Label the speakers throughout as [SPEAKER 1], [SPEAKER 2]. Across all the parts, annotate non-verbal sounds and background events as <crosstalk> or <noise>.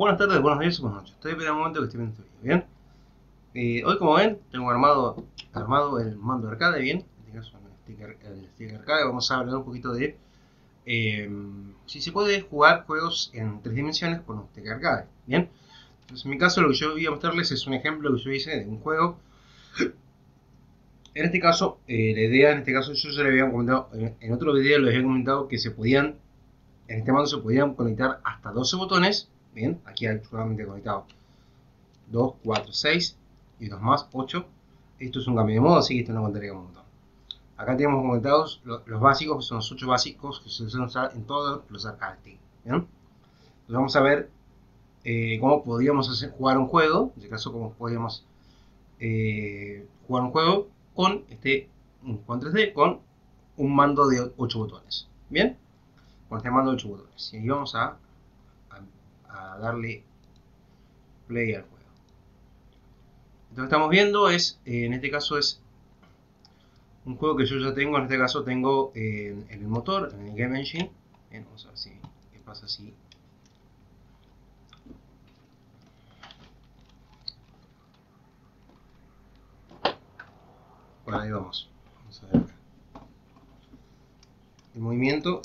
[SPEAKER 1] Buenas tardes, buenos días buenas noches. Estoy esperando un momento que estoy viendo este video, ¿bien? Eh, hoy, como ven, tengo armado, armado el mando de arcade, ¿bien? En este caso, el sticker, el sticker arcade. Vamos a hablar un poquito de eh, si se puede jugar juegos en tres dimensiones con un sticker arcade, ¿bien? Entonces, en mi caso, lo que yo voy a mostrarles es un ejemplo que yo hice de un juego. En este caso, eh, la idea, en este caso, yo ya le había comentado, en, en otro video les había comentado que se podían, en este mando se podían conectar hasta 12 botones Bien, aquí hay solamente conectado 2, 4, 6 y 2 más, 8. Esto es un cambio de modo, así que esto no contaría como botón. Acá tenemos conectados los, básicos, que son los 8 básicos que se usan usar en todos los arcades. ¿bien? Entonces vamos a ver eh, cómo podríamos hacer, jugar un juego, en este caso cómo podríamos eh, jugar un juego con este un 3D con un mando de 8 botones. ¿Bien? Con este mando de 8 botones. Y vamos a a darle play al juego. Lo que estamos viendo es, eh, en este caso es un juego que yo ya tengo, en este caso tengo en, el motor, en el Game Engine. vamos a ver si, qué pasa si... Por ahí vamos. Vamos a ver. El movimiento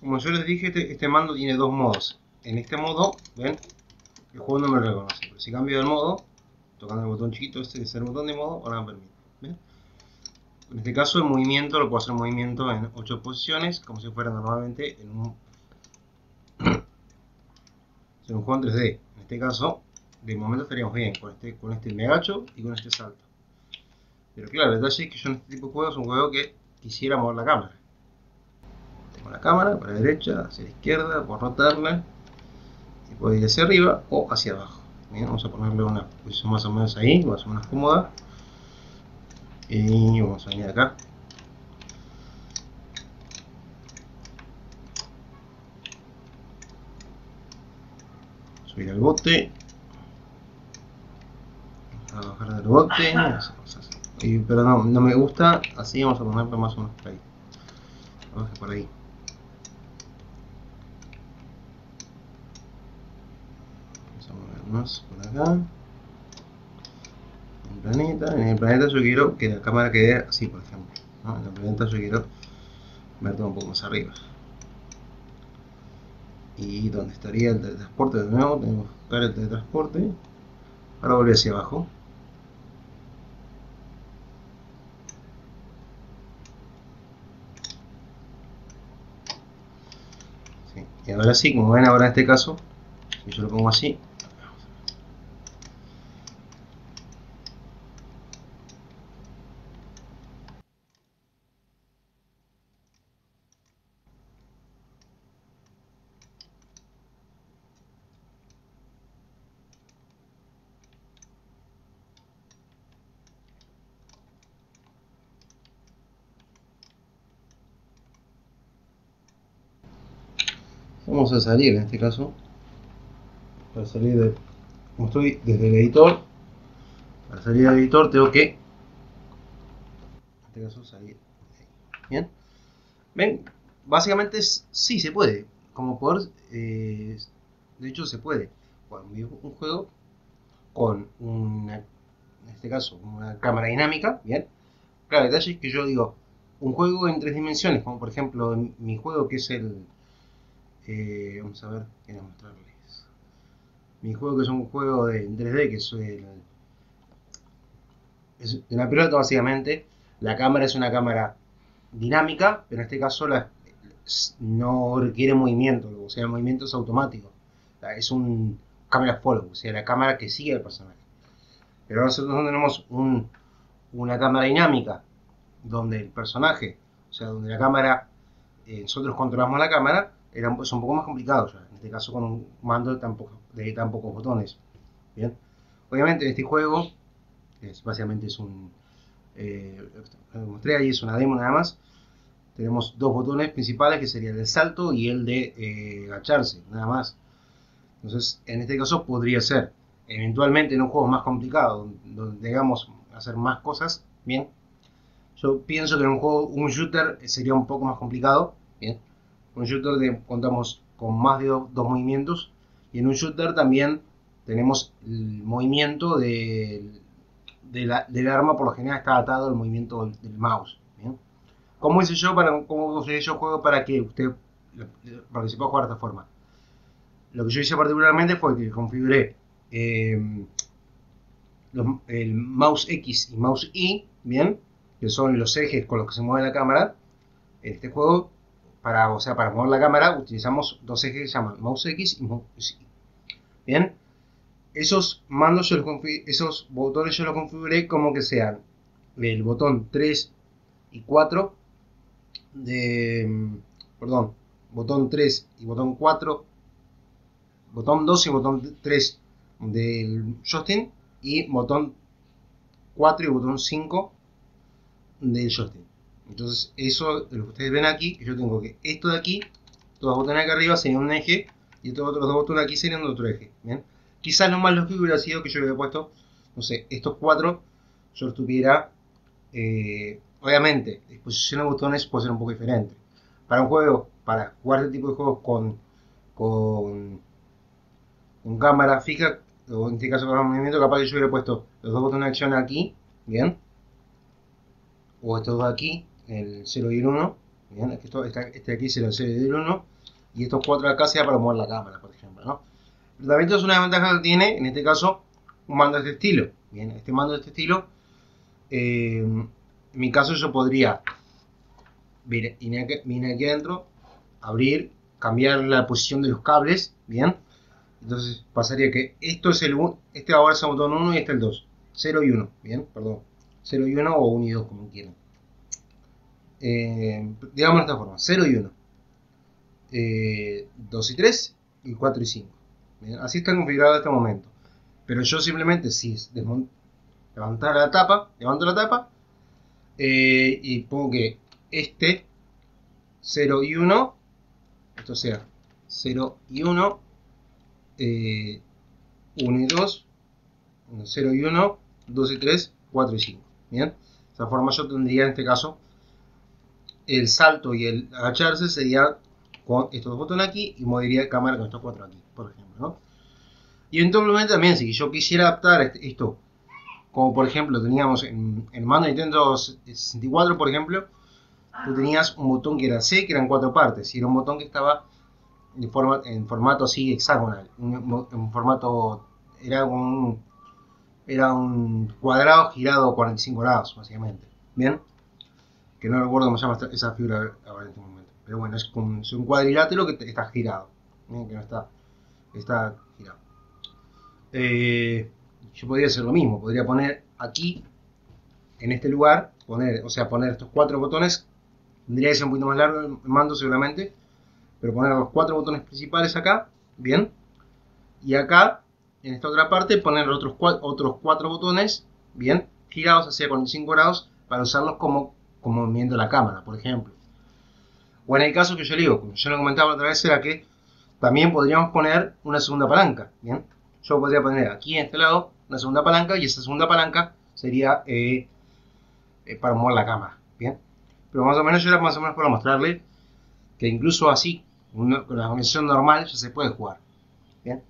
[SPEAKER 1] Como yo les dije, este, este, mando tiene dos modos. En este modo, ven, el juego no me reconoce. Pero si cambio de modo, tocando el botón chiquito, este es el botón de modo, ahora me permite. En este caso, el movimiento lo puedo hacer movimiento en 8 posiciones, como si fuera normalmente en un, <coughs> en un juego en 3D. En este caso, de momento estaríamos bien con este, con este me agacho y con este salto. Pero claro, el detalle es que yo en este tipo de juegos es un juego que quisiera mover la cámara. Tengo la cámara para la derecha, hacia la izquierda, puedo rotarla y puedo ir hacia arriba o hacia abajo. vamos a ponerle una posición más o menos ahí, más o menos cómoda. Y vamos a venir acá. Subir al bote. A bajar del bote pero no, no me gusta, así vamos a ponerle más o menos por ahí. Vamos a por ahí. Vamos a mover más por acá. En el planeta, en el planeta yo quiero que la cámara quede así, por ejemplo. En el planeta yo quiero todo un poco más arriba. Y donde estaría el teletransporte de nuevo, tenemos que buscar el teletransporte para volver hacia abajo. Ahora sí, como ven ahora en este caso, si yo lo pongo así, vamos a salir en este caso. Para salir de como estoy desde el editor para salir del editor tengo que en este caso salir bien. Ven básicamente sí se puede. Como poder eh, de hecho se puede. Jugar un juego con una en este caso una cámara dinámica bien. Claro el detalle es que yo digo un juego en tres dimensiones como por ejemplo mi juego que es el eh, vamos a ver, quiero mostrarles. Mi juego que es un juego de, en 3D, que es, el, es una pelota básicamente. La cámara es una cámara dinámica, pero en este caso no requiere movimiento, o sea, el movimiento es automático. Es un cámara follow, o sea, la cámara que sigue al personaje. Pero nosotros tenemos un, una cámara dinámica, donde el personaje, o sea, donde la cámara, eh, nosotros controlamos la cámara, eran, son un poco más complicados, en este caso con un mando de tan, de tan pocos botones. Bien, obviamente este juego básicamente es un, eh, mostré ahí es una demo nada más. Tenemos dos botones principales que serían el salto y el de eh, agacharse, nada más. Entonces, en este caso podría ser, eventualmente en un juego más complicado, donde, digamos hacer más cosas, bien, Yo pienso que en un juego, un shooter sería un poco más complicado. Bien. Un shooter contamos con más de dos movimientos. Y en un shooter también tenemos el movimiento de, del arma, por lo general está atado al movimiento del, mouse. ¿Cómo hice yo para cómo yo juego para que usted se pueda jugar de esta forma? Lo que yo hice particularmente fue que configuré eh, el mouse X y mouse Y, bien, que son los ejes con los que se mueve la cámara. Este juego, para, o sea, para mover la cámara, utilizamos dos ejes que se llaman mouse X y mouse Y. Bien, esos mandos, yo los esos botones yo los configuré como que sean el botón 3 y 4 de, perdón, botón 3 y botón 4, botón 2 y botón 3 del joystick y botón 4 y botón 5 del joystick. Entonces, eso lo que ustedes ven aquí, que yo tengo que esto de aquí, todos los botones acá arriba serían un eje y estos otros dos botones aquí serían otro eje. ¿bien? Quizás lo más lógico hubiera sido que yo hubiera puesto, no sé, estos cuatro, yo los tuviera, eh, obviamente, disposición de botones puede ser un poco diferente. Para un juego, para jugar este tipo de juegos con, con, con cámara fija, o en este caso con movimiento, capaz que yo hubiera puesto los dos botones de acción aquí, bien, o estos dos aquí, el 0 y el 1, bien, este, este aquí será el 0 y el 1, y estos cuatro acá sea para mover la cámara, por ejemplo, ¿no? Pero también es una ventaja que tiene, en este caso, un mando de este estilo, bien, este mando de este estilo, eh, en mi caso yo podría venir aquí adentro, abrir, cambiar la posición de los cables, bien, entonces pasaría que esto es el 1, este ahora es el botón 1 y este el 2. 0 y 1, bien, perdón. 0 y 1 o 1 y 2, como quieran. Eh, digamos de esta forma, 0 y 1. Eh, 2 y 3 y 4 y 5. así está configurado en este momento. Pero yo simplemente si levantar la tapa, levanto la tapa eh, y pongo que este 0 y 1, esto sea 0 y 1, 1 eh, y 2, 0 y 1, 2 y 3, 4 y 5. Bien, de esta forma yo tendría en este caso el salto y el agacharse sería con estos dos botones aquí y movería la cámara con estos cuatro aquí, por ejemplo. ¿no? Y eventualmente también, si yo quisiera adaptar este, esto, como por ejemplo teníamos en el mando Nintendo 64, por ejemplo, tú tenías un botón que era C, que eran cuatro partes, y era un botón que estaba en, forma, en formato así hexagonal, en, formato, era un, era un cuadrado girado 45 grados, básicamente. Bien, que no recuerdo cómo se llama esa figura ahora en este momento, pero bueno, es, es un cuadrilátero que está girado, que no está, está girado. Eh, yo podría hacer lo mismo, podría poner aquí, en este lugar, poner, o sea, poner estos cuatro botones, tendría que ser un poquito más largo el mando seguramente, pero poner los cuatro botones principales acá, bien, y acá, en esta otra parte, poner otros, cuatro, otros cuatro botones, bien, girados hacia 45 grados, para usarlos como, como movimiento de la cámara, por ejemplo. O en el caso que yo le digo, como yo lo comentaba otra vez, era que también podríamos poner una segunda palanca, bien. Yo podría poner aquí en este lado una segunda palanca y esa segunda palanca sería eh, eh, para mover la cámara, bien. Pero más o menos yo era más o menos para mostrarle que incluso así, con la conexión normal ya se puede jugar. ¿Bien?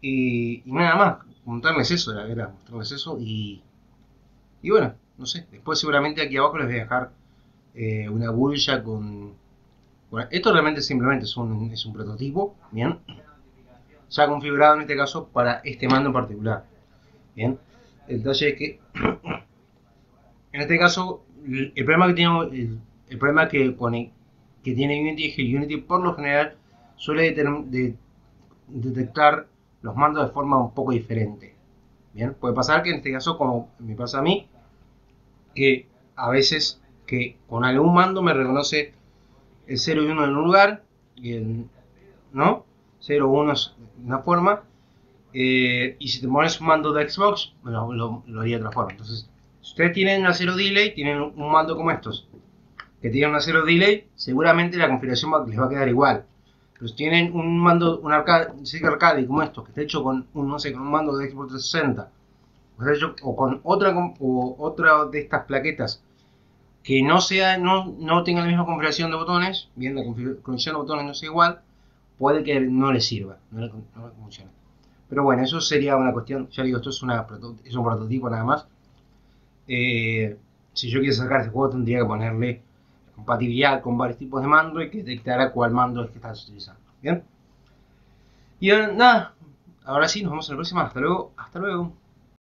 [SPEAKER 1] Y, nada más, contarles eso, era, era mostrarles eso y, y bueno, no sé, después seguramente aquí abajo les voy a dejar eh, una bulla con... Bueno, esto realmente simplemente es un, es un prototipo, ¿bien? Ya configurado en este caso para este mando en particular. Bien, el detalle es que <coughs> en este caso el problema que tengo, el, problema que pone que tiene Unity es que Unity por lo general suele detectar los mandos de forma un poco diferente. Bien, puede pasar que en este caso, como me pasa a mí, que a veces que con algún mando me reconoce el 0 y 1 en un lugar, y el, ¿no? 0 1 es una forma, eh, y si te pones un mando de Xbox, bueno, lo, lo haría de otra forma. Entonces, si ustedes tienen una 0 delay, tienen un mando como estos, que tienen un cero delay, seguramente la configuración les va a quedar igual. Pero si tienen un mando, un arcade, arcade como esto, que está hecho con un, no sé, con un mando de Xbox 360, o, con otra, otra de estas plaquetas que no sea no, no tenga la misma configuración de botones, bien, la configuración de botones no sea igual, puede que no le sirva, no le, funcione. Pero bueno, eso sería una cuestión, ya digo, esto es, una, es un prototipo nada más. Eh, si yo quiero sacar este juego tendría que ponerle compatibilidad con varios tipos de mando y que detectara cuál mando es que estás utilizando. Bien. Y nada, ahora sí, nos vemos en la próxima. Hasta luego. Hasta luego.